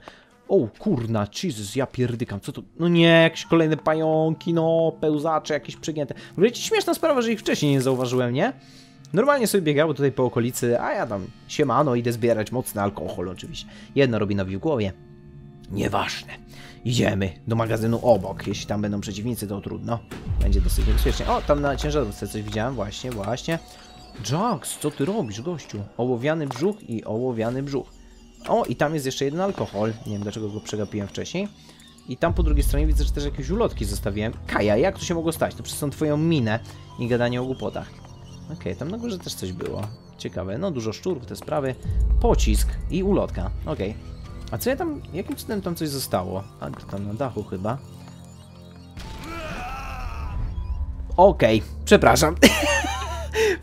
S1: O, kurna, Jesus, ja pierdykam, co to? No nie, jakieś kolejne pająki, no, pełzacze, jakieś przygięte. W ogóle śmieszna sprawa, że ich wcześniej nie zauważyłem, nie? Normalnie sobie biegało tutaj po okolicy, a ja tam siemano, idę zbierać mocny alkohol oczywiście. Jedno robi nowi w głowie. Nieważne. Idziemy do magazynu obok. Jeśli tam będą przeciwnicy, to trudno. Będzie dosyć niebezpiecznie. O, tam na ciężarówce coś widziałem. Właśnie, właśnie. Jax, co ty robisz, gościu? Ołowiany brzuch i ołowiany brzuch. O, i tam jest jeszcze jeden alkohol. Nie wiem, dlaczego go przegapiłem wcześniej. I tam po drugiej stronie widzę, że też jakieś ulotki zostawiłem. Kaja, jak to się mogło stać? To przez tą twoją minę i gadanie o głupotach. Okej, tam na górze też coś było. Ciekawe. No, dużo szczurów, te sprawy. Pocisk i ulotka. Okej. A co ja tam... Jakim cudem tam coś zostało? A, to tam na dachu chyba. Okej, przepraszam.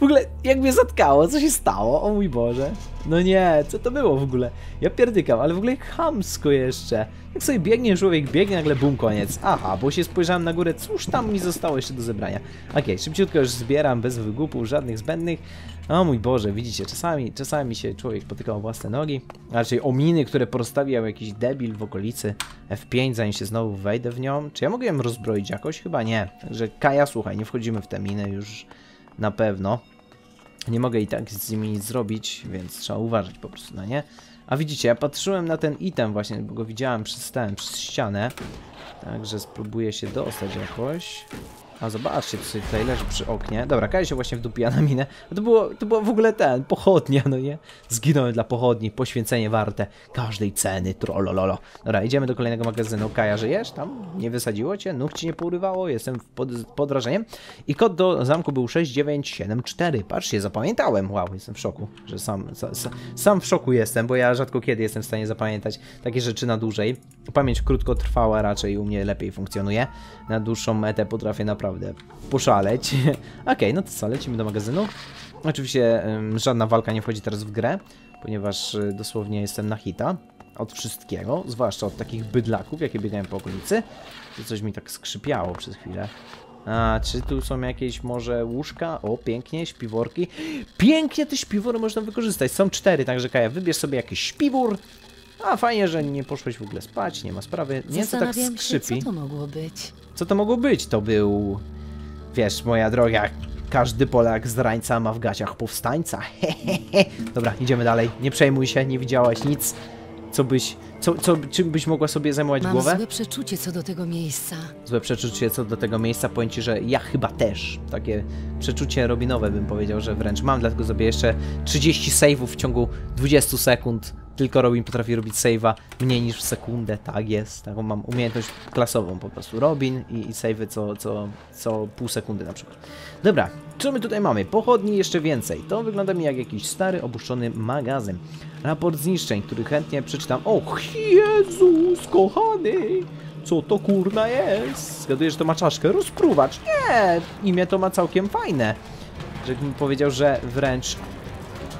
S1: W ogóle, jak mnie zatkało, co się stało? O mój Boże. No nie, co to było w ogóle? Ja pierdykam, ale w ogóle chamsko jeszcze. Jak sobie biegnie człowiek, biegnie, nagle bum, koniec. Aha, bo się spojrzałem na górę, cóż tam mi zostało jeszcze do zebrania. Okej, szybciutko już zbieram, bez wygupów, żadnych zbędnych. O mój Boże, widzicie, czasami, czasami się człowiek potyka o własne nogi. Raczej miny, które porozstawiał jakiś debil w okolicy F5, zanim się znowu wejdę w nią. Czy ja mogę ją rozbroić jakoś? Chyba nie. Także Kaja, słuchaj, nie wchodzimy w te miny już na pewno. Nie mogę i tak z nimi nic zrobić, więc trzeba uważać po prostu na nie. A widzicie, ja patrzyłem na ten item właśnie, bo go widziałem przez ten, przez ścianę. Także spróbuję się dostać jakoś. A zobaczcie, sobie tutaj leży przy oknie. Dobra, Kaja się właśnie wdupiła na minę. To było, to było w ogóle ten, pochodnia, no nie? Zginąłem dla pochodni, poświęcenie warte każdej ceny, trollololo. Dobra, idziemy do kolejnego magazynu. Kaja, żyjesz tam? Nie wysadziło cię? Nóg ci nie pourywało? Jestem pod, pod wrażeniem. I kod do zamku był 6974. Patrzcie, zapamiętałem. Wow, jestem w szoku, że sam, sa, sa, sam w szoku jestem, bo ja rzadko kiedy jestem w stanie zapamiętać takie rzeczy na dłużej. Pamięć krótkotrwała raczej u mnie lepiej funkcjonuje. Na dłuższą metę potrafię naprawdę poszaleć. Okej, no to co, lecimy do magazynu. Oczywiście żadna walka nie wchodzi teraz w grę, ponieważ y, dosłownie jestem na hita od wszystkiego, zwłaszcza od takich bydlaków, jakie biegają po okolicy. To coś mi tak skrzypiało przez chwilę. A, czy tu są jakieś może łóżka? O, pięknie, śpiworki. Pięknie te śpiwory można wykorzystać. Są cztery, także Kaja, wybierz sobie jakiś śpiwór. A, fajnie, że nie poszłeś w ogóle spać, nie ma sprawy. Nie, to tak
S6: Zastanawiam się,
S1: skrzypi.
S6: co to mogło być.
S1: Co to mogło być? To był... Wiesz, moja droga, każdy Polak z rańca ma w gaciach powstańca. Hehehe. Dobra, idziemy dalej. Nie przejmuj się, nie widziałaś nic, co byś... Co, co, czym byś mogła sobie zajmować
S6: Mam
S1: głowę?
S6: złe przeczucie co do tego miejsca.
S1: Złe przeczucie co do tego miejsca, powiem Ci, że ja chyba też. Takie przeczucie robinowe bym powiedział, że wręcz mam, dlatego zrobię jeszcze 30 save'ów w ciągu 20 sekund. Tylko Robin potrafi robić save'a mniej niż w sekundę, tak jest. Taką mam umiejętność klasową po prostu. Robin i, i save'y co, co, co pół sekundy na przykład. Dobra, co my tutaj mamy? Pochodni jeszcze więcej. To wygląda mi jak jakiś stary, opuszczony magazyn. Raport zniszczeń, który chętnie przeczytam. O, Jezus, kochany! Co to kurna jest? Zgaduję, że to ma czaszkę. Rozpruwacz. Nie! Imię to ma całkiem fajne. Żebym powiedział, że wręcz...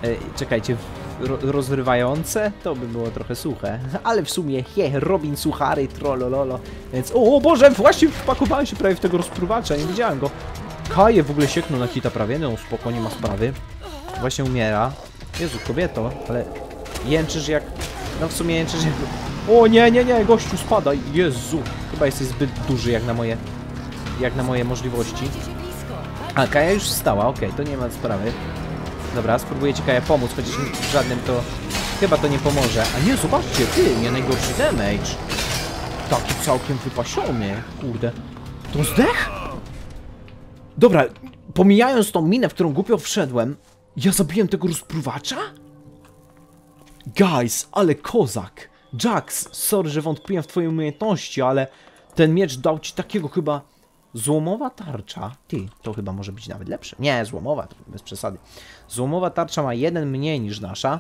S1: E, czekajcie, ro, rozrywające? To by było trochę suche. Ale w sumie, he, Robin Suchary, trollololo. Więc, o, o Boże, właśnie wpakowałem się prawie w tego rozpruwacza, nie widziałem go. Kaje w ogóle sieknął na kita prawie, no spoko, nie ma sprawy. Właśnie umiera. Jezu, kobieto, ale jęczysz jak... No w sumie jęczysz jak... O nie, nie, nie, gościu, spadaj. Jezu, chyba jesteś zbyt duży jak na moje... Jak na moje możliwości. A, Kaja już wstała, okej, to nie ma sprawy. Dobra, spróbuję ci Kaja pomóc, chociaż żadnym to... Chyba to nie pomoże. A nie, zobaczcie, ty, nie najgorszy damage. Taki całkiem wypasiony, kurde. To zdech? Dobra, pomijając tą minę, w którą głupio wszedłem, ja zabiłem tego rozpruwacza? Guys, ale kozak. Jax, sorry, że wątpiłem w twoje umiejętności, ale ten miecz dał ci takiego chyba... Złomowa tarcza. Ty, to chyba może być nawet lepsze. Nie, złomowa, to bez przesady. Złomowa tarcza ma jeden mniej niż nasza.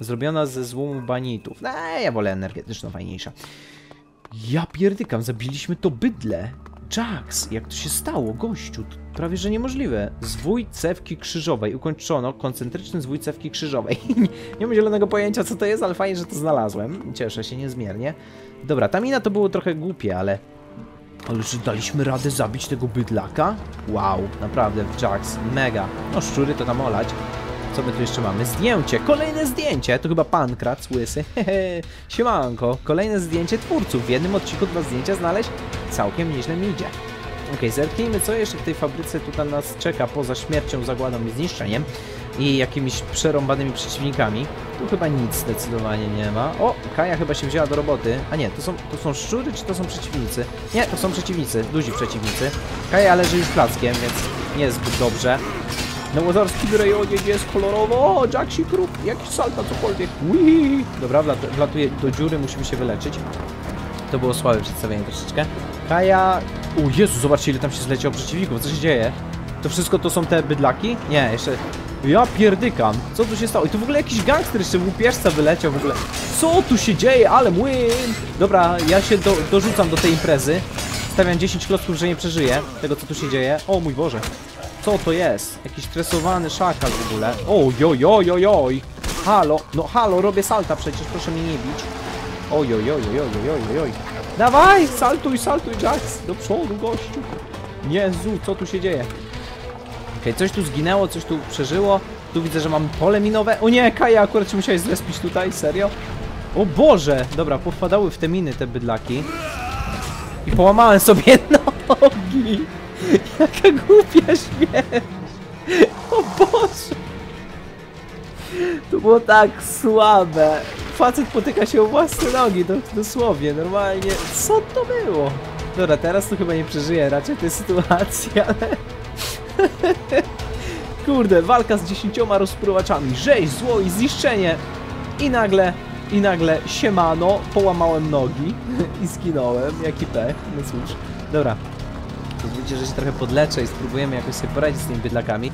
S1: Zrobiona ze złomu banitów. No, ja wolę energetyczną, fajniejsza. Ja pierdykam, zabiliśmy to bydle. Jax, jak to się stało, gościu? To prawie że niemożliwe. Zwój cewki krzyżowej. Ukończono koncentryczny zwój cewki krzyżowej. nie, mam zielonego pojęcia, co to jest, ale fajnie, że to znalazłem. Cieszę się niezmiernie. Dobra, ta mina to było trochę głupie, ale... Ale że daliśmy radę zabić tego bydlaka? Wow, naprawdę, Jax, mega. No szczury to tam olać. Co my tu jeszcze mamy? Zdjęcie! Kolejne zdjęcie! To chyba pankrat łysy. Hehe. Siemanko. Kolejne zdjęcie twórców. W jednym odcinku dwa zdjęcia znaleźć całkiem nieźle mi idzie. Okej, zerknijmy, co jeszcze w tej fabryce tutaj nas czeka poza śmiercią, zagładą i zniszczeniem i jakimiś przerąbanymi przeciwnikami. Tu chyba nic zdecydowanie nie ma. O, Kaja chyba się wzięła do roboty. A nie, to są, to są szczury, czy to są przeciwnicy? Nie, to są przeciwnicy, duzi przeciwnicy. Kaja leży już plackiem, więc nie jest zbyt dobrze. Na łazarskim rejonie nie jest kolorowo. O, Jacksie Krupp, jakiś salta, cokolwiek. Ui. Dobra, wlat wlatuje do dziury, musimy się wyleczyć. To było słabe przedstawienie troszeczkę. Kaja... O Jezu, zobaczcie ile tam się zleciało przeciwników, co się dzieje? To wszystko to są te bydlaki? Nie, jeszcze... Ja pierdykam. Co tu się stało? I tu w ogóle jakiś gangster jeszcze łupieżca wyleciał w ogóle. Co tu się dzieje? Ale młyn! Dobra, ja się do, dorzucam do tej imprezy. Stawiam 10 klocków, że nie przeżyję tego, co tu się dzieje. O mój Boże. Co to jest? Jakiś stresowany szakal w ogóle. Oj, oj, oj, oj, oj. Halo, no halo, robię salta przecież, proszę mnie nie bić. Oj, oj, oj, oj, oj, oj, oj. Dawaj, saltuj, saltuj, Jax. Do przodu, gościu. Jezu, co tu się dzieje? Okej, coś tu zginęło, coś tu przeżyło. Tu widzę, że mamy pole minowe. O nie, Kaja, akurat się musiałeś zrespić tutaj, serio? O Boże! Dobra, powpadały w te miny te bydlaki. I połamałem sobie nogi. Jaka głupia śmierć. O Boże. To było tak słabe. Facet potyka się o własne nogi, to dosłownie, normalnie. Co to było? Dobra, teraz to chyba nie przeżyję raczej tej sytuacji, ale... Kurde, walka z dziesięcioma rozpruwaczami, rzeź, zło i zniszczenie. I nagle, i nagle, siemano, połamałem nogi i zginąłem, jaki pech, no cóż. Dobra, pozwólcie, że się trochę podleczę i spróbujemy jakoś sobie poradzić z tymi bydlakami.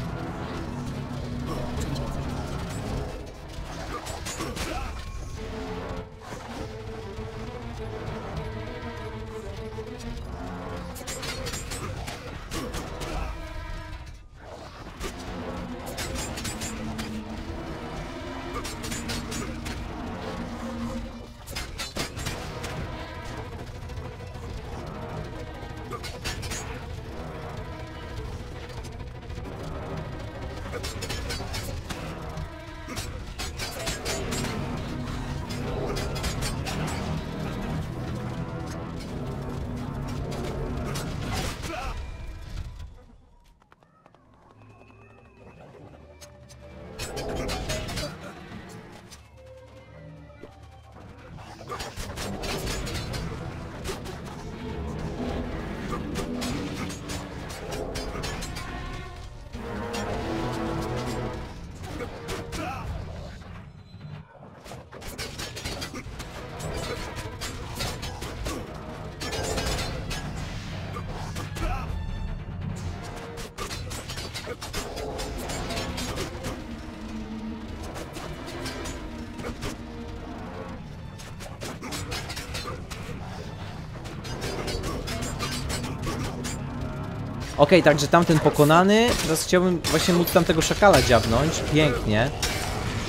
S1: Okej, także tamten pokonany. Teraz chciałbym właśnie móc tamtego szakala dziabnąć. Pięknie.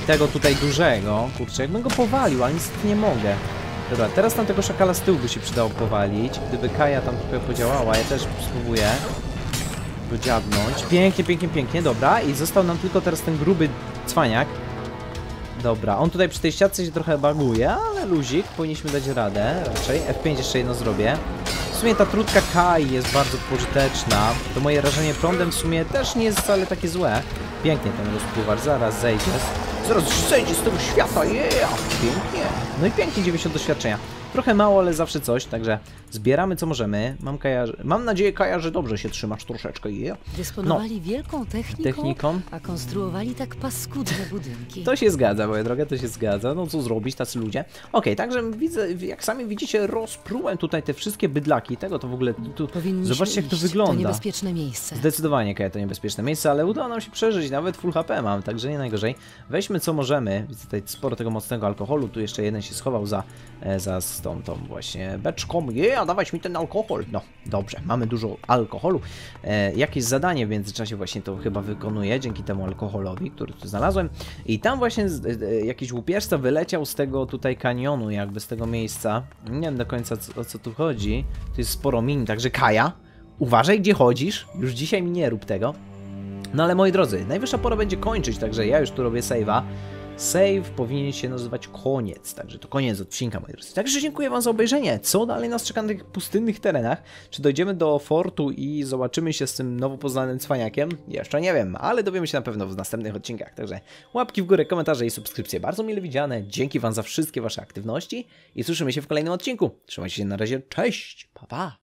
S1: Tego tutaj dużego. Kurczę, jakbym go powalił, ale niestety nie mogę. Dobra, teraz tamtego szakala z tyłu by się przydało powalić. Gdyby Kaja tam trochę podziałała, ja też spróbuję go dziabnąć. Pięknie, pięknie, pięknie, dobra. I został nam tylko teraz ten gruby cwaniak. Dobra, on tutaj przy tej ściatce się trochę baguje, ale luzik, powinniśmy dać radę raczej. F5 jeszcze jedno zrobię. W sumie ta trutka Kai jest bardzo pożyteczna. To moje rażenie prądem w sumie też nie jest wcale takie złe. Pięknie ten rozpływacz, zaraz zejdzie. Zaraz zejdzie z tego świata, yeah! Pięknie. No i pięknie 90 doświadczenia. Trochę mało, ale zawsze coś, także zbieramy co możemy. Mam, Kaja, mam nadzieję, Kaja, że dobrze się trzymasz troszeczkę, yeah.
S6: Dysponowali wielką techniką,
S1: Techniką.
S6: a konstruowali tak paskudne budynki.
S1: To się zgadza, moja droga, to się zgadza. No co zrobić, tacy ludzie. Okej, także widzę, jak sami widzicie, rozprułem tutaj te wszystkie bydlaki. Tego to w ogóle tu.
S6: Powinniśmy
S1: Zobaczcie, jak to
S6: iść. To
S1: wygląda.
S6: niebezpieczne miejsce.
S1: Zdecydowanie Kaja to niebezpieczne miejsce, ale udało nam się przeżyć, nawet full HP mam, także nie najgorzej. Weźmy co możemy, widzę tutaj sporo tego mocnego alkoholu, tu jeszcze jeden się schował za, e, za tą, tą właśnie beczką. Yeah, dawać mi ten alkohol. No, dobrze, mamy dużo alkoholu. E, jakieś zadanie w międzyczasie właśnie to chyba wykonuję, dzięki temu alkoholowi, który tu znalazłem. I tam właśnie z, e, e, jakiś łupieżca wyleciał z tego tutaj kanionu, jakby z tego miejsca. Nie wiem do końca co, o co tu chodzi. Tu jest sporo min, także Kaja, Uważaj, gdzie chodzisz. Już dzisiaj mi nie rób tego. No ale moi drodzy, najwyższa pora będzie kończyć, także ja już tu robię save'a. Save powinien się nazywać koniec, także to koniec odcinka, moi drodzy. Także dziękuję wam za obejrzenie. Co dalej nas czeka na tych pustynnych terenach? Czy dojdziemy do fortu i zobaczymy się z tym nowo poznanym cwaniakiem? Jeszcze nie wiem, ale dowiemy się na pewno w następnych odcinkach. Także łapki w górę, komentarze i subskrypcje bardzo mile widziane. Dzięki wam za wszystkie wasze aktywności i słyszymy się w kolejnym odcinku. Trzymajcie się na razie, cześć, pa pa!